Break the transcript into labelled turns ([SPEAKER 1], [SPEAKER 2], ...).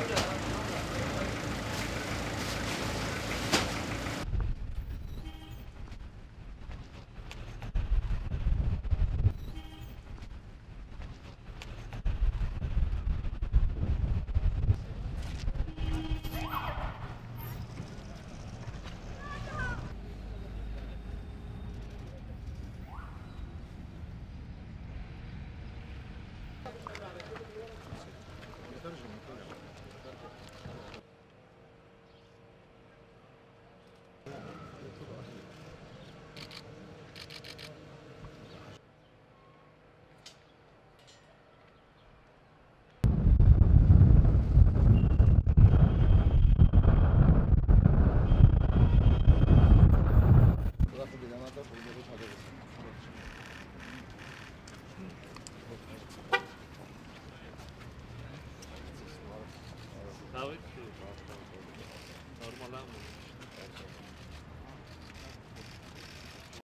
[SPEAKER 1] Thank you. Czy? Normalnie.